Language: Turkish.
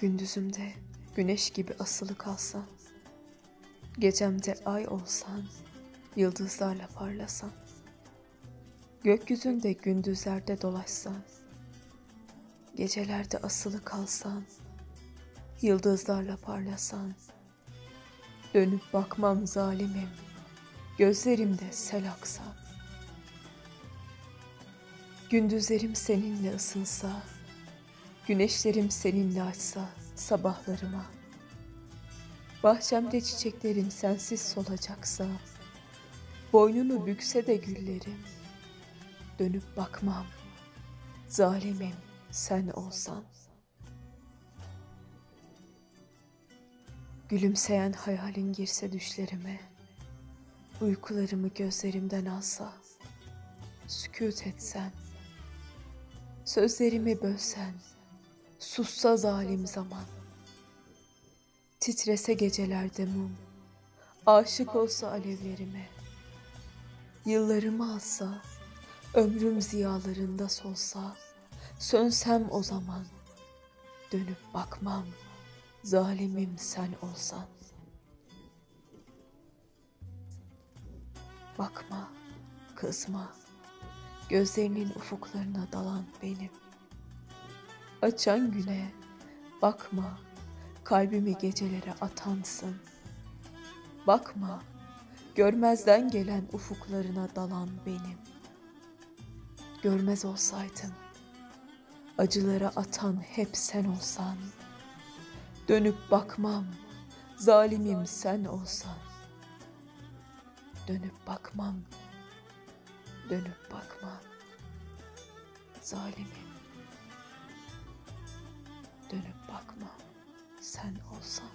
Gündüzümde güneş gibi asılı kalsan, Gecemde ay olsan, yıldızlarla parlasan, Gökyüzünde gündüzlerde dolaşsan, Gecelerde asılı kalsan, Yıldızlarla parlasan, Dönüp bakmam zalimim, Gözlerimde sel aksa, Gündüzlerim seninle ısınsa, Güneşlerim seninle açsa sabahlarıma. Bahçemde çiçeklerim sensiz solacaksa, Boynunu bükse de güllerim, Dönüp bakmam, zalimim sen olsan. Gülümseyen hayalin girse düşlerime, Uykularımı gözlerimden alsa, Sükut etsem, Sözlerimi bölsen, Sussa zalim zaman. Titrese gecelerde mum. Aşık olsa alevlerime. Yıllarımı alsa, ömrüm ziyalarında solsa, sönsem o zaman. Dönüp bakmam, zalimim sen olsan. Bakma, kızma, gözlerinin ufuklarına dalan benim. Açan güne bakma, kalbimi gecelere atansın. Bakma, görmezden gelen ufuklarına dalan benim. Görmez olsaydım, acılara atan hep sen olsan. Dönüp bakmam, zalimim sen olsan. Dönüp bakmam, dönüp bakmam, zalimim dönüp bakma sen olsan.